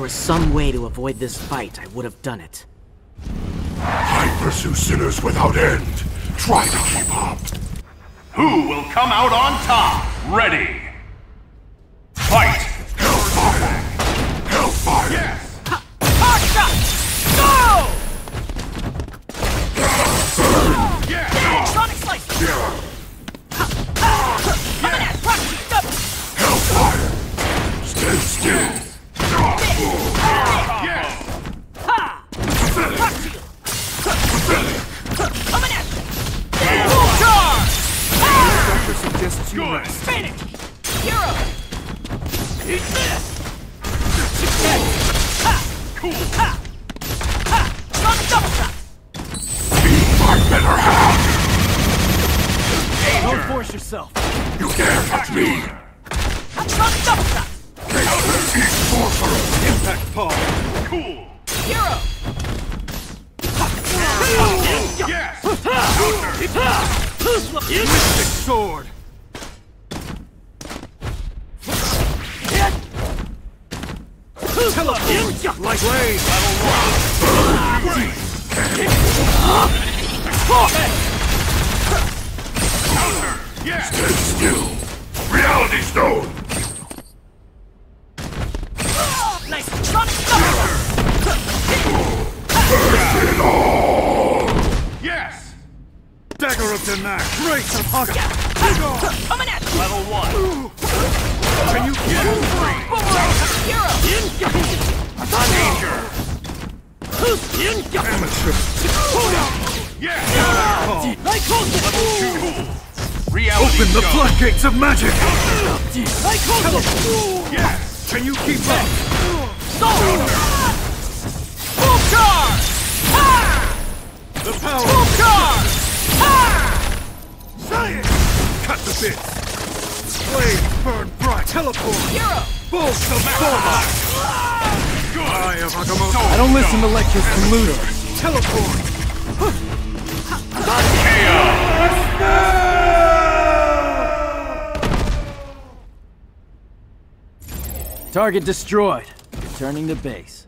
was some way to avoid this fight, I would have done it. I pursue sinners without end. Try to keep up. Who will come out on top? Ready. Suggests you Good! rest. Finish! Hero! Eat this! Ha! Cool! Ha! Ha! Sonic double shot! Be my better half! Don't force yourself. You dare touch me! Sonic double shot! Eat sorcerer! Impact paw. Cool! Hero! Yes! Mystic sword. Like! Counter! Yes! Reality Stone! Nice! Yes! Dagger up the neck! Great Sapaga! Big! Level 1! Amateur? Yes! Open the floodgates of magic. Yes! Can you keep up? Full charge! Ha! The power. Full charge! Ha! Science. Cut the bits. Blade burn bright. Teleport. Hero! Bolt of Forma. I don't listen to lectures from looters. Teleport. KO! Target destroyed. Returning to base.